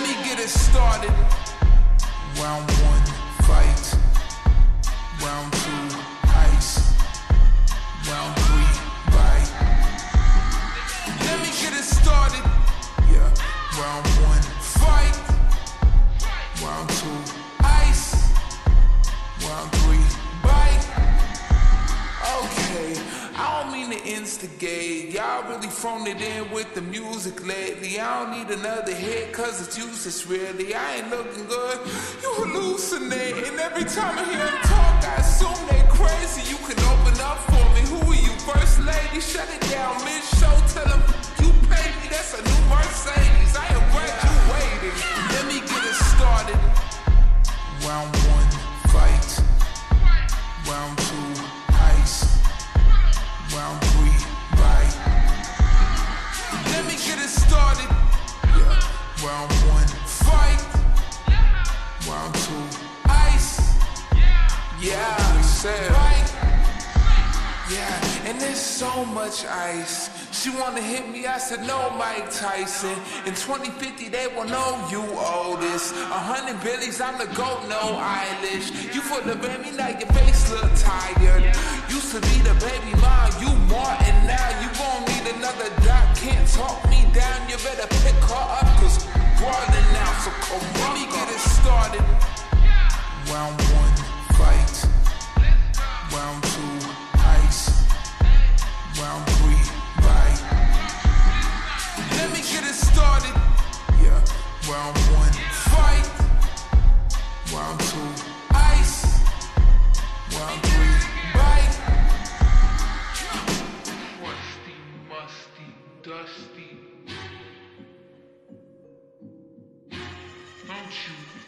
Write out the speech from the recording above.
me get it started. Round one, fight. Instigate. Y'all really thrown it in with the music lately. I don't need another hit, cause it's useless really. I ain't looking good. You hallucinating. Every time I hear them talk, I assume they crazy. You can open up for me. Who are you, first lady? Shut it down mid Round one, fight. Round two, ice. Yeah, said. Yeah, and there's so much ice. She wanna hit me, I said no, Mike Tyson. In 2050, they will know you oldest. A hundred billies, I'm the GOAT, no eyelash. You for the baby, now your face look tired. Used to be the baby mom, Round two, ice. Round three, bite. Let me get it started. Yeah. Round one, fight. Round two, ice. Round three, bite. Musty, musty, dusty. Don't you